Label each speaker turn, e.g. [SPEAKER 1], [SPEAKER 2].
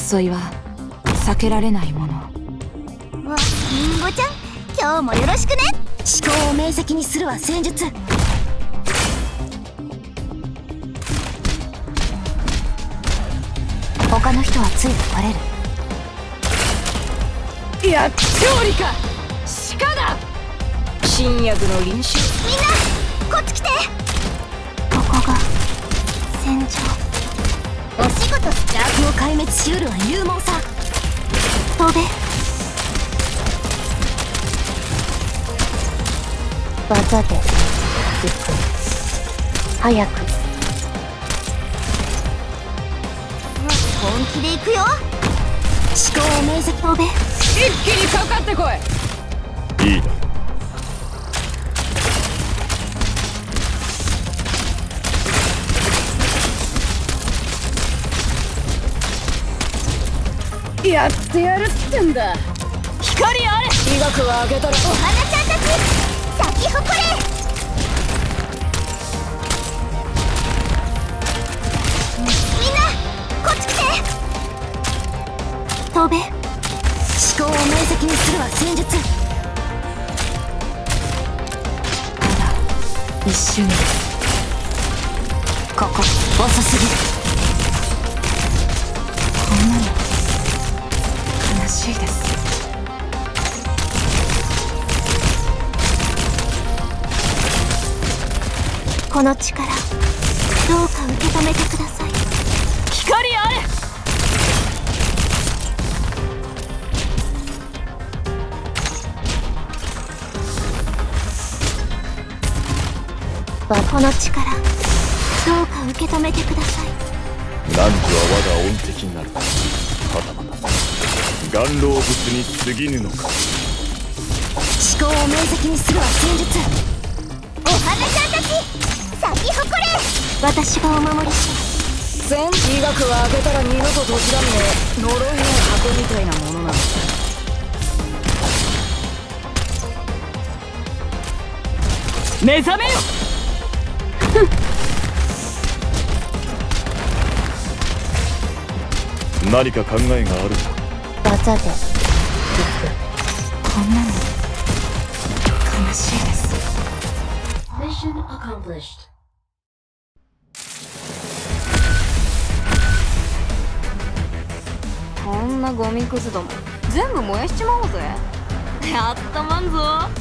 [SPEAKER 1] 争いは避けられないもの。
[SPEAKER 2] わりんごちゃん今日もよろしくね。思考を明晰にするわ戦術。他の人はついてこれる。
[SPEAKER 1] いや調理か。鹿だ。新薬の臨床
[SPEAKER 2] みんなこっち来て悪を壊滅しうるは勇猛さ。飛べ。技で。行く早く。本気で行くよ。思考を明晰飛べ。
[SPEAKER 1] 一気にかかってこい。
[SPEAKER 3] いい
[SPEAKER 1] やってやるってんだ。光あれ医学は開けたら
[SPEAKER 2] お花ちゃんたち咲き誇れみんなこっち来て飛べ思考を明晰にするわ戦術
[SPEAKER 1] まだ一瞬です
[SPEAKER 2] ここ遅すぎる
[SPEAKER 1] こんなのしいです。
[SPEAKER 2] この力どうか受け止めてください。
[SPEAKER 1] 光あれ！
[SPEAKER 2] この力どうか受け止めてください。
[SPEAKER 3] 汝は我が恩敵になる。はたまた岩老物に過ぎぬのか。
[SPEAKER 2] 思考を明晰にするわ戦術お花ちゃんたち咲き誇れ私がお守りします
[SPEAKER 1] 全医学は開けたら二度と閉じらんねえ呪いの箱みたいなものなんだ目覚めよ！
[SPEAKER 3] 何か考えがあるか
[SPEAKER 2] 技で
[SPEAKER 1] こんなの悲しいです.
[SPEAKER 4] こんなゴミくずども全部燃やしちまおうぜ。やったまんぞ